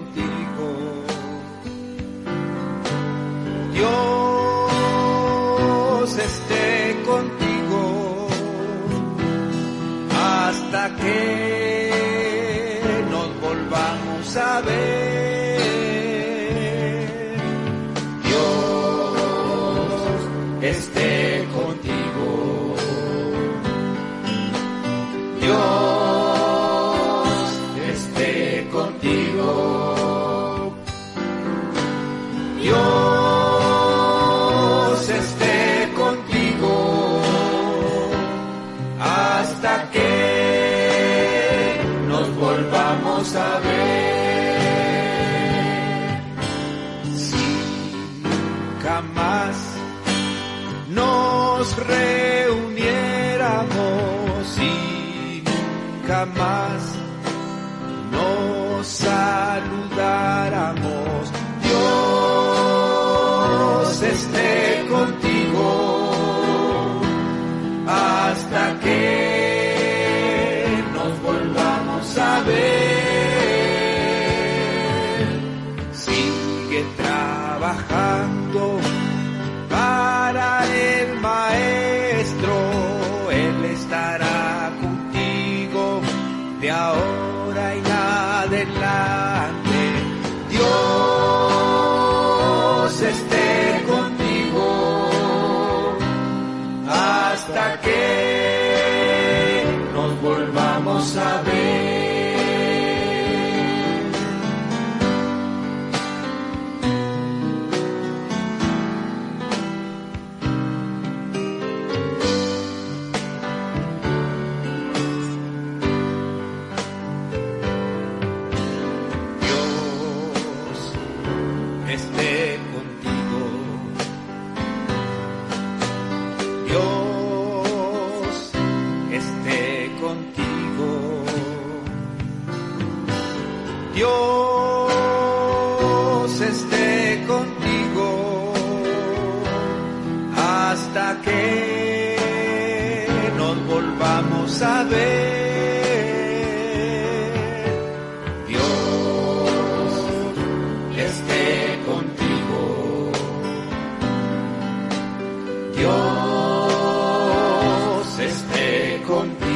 contigo. Dios esté contigo hasta que nos volvamos a ver. Dios esté Dios esté contigo hasta que nos volvamos a ver. Si jamás nos reuniéramos, si jamás nos trabajando para el maestro, él estará contigo de ahora en adelante. Dios esté contigo hasta que nos volvamos a ver. Dios esté contigo hasta que nos volvamos a ver. Dios esté contigo. Dios esté contigo.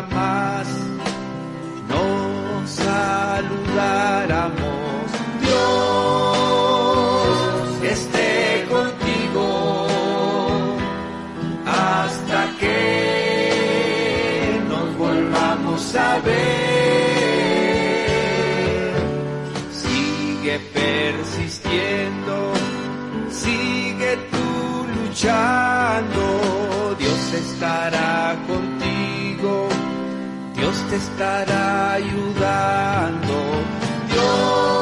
Jamás nos saludáramos. Dios esté contigo hasta que nos volvamos a ver. Sigue persistiendo, sigue tú luchando, Dios estará contigo, te estará ayudando. Dios